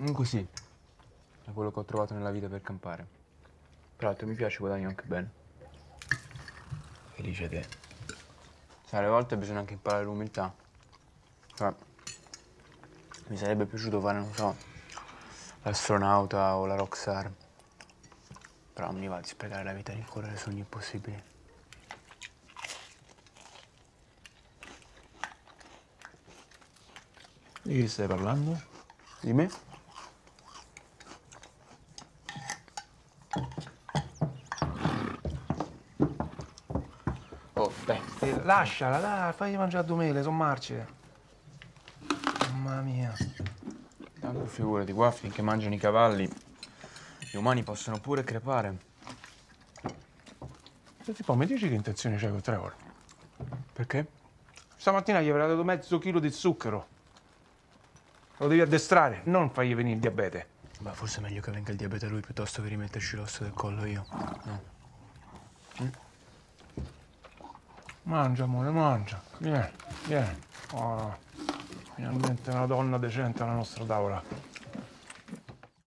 Comunque sì, è quello che ho trovato nella vita per campare. Peraltro mi piace, guadagno anche bene. Felice te. Sai, alle volte bisogna anche imparare l'umiltà. Cioè, mi sarebbe piaciuto fare, non so, l'astronauta o la rockstar. Però mi va di sprecare la vita di correre sogni impossibili. Di chi stai parlando? Di me? Oh, dai. Eh, lasciala, dai, fagli mangiare due mele, sono marce. Mamma mia. Tanto figurati, qua finché mangiano i cavalli, gli umani possono pure crepare. Senti, poi mi dici che intenzioni c'hai con Trevor? Perché? Stamattina gli avrei dato mezzo chilo di zucchero. Lo devi addestrare, non fargli venire il diabete. Beh, forse è meglio che venga il diabete lui piuttosto che rimetterci l'osso del collo io. No. Mangia, amore, mangia. Vieni, vieni. Oh, finalmente una donna decente alla nostra tavola.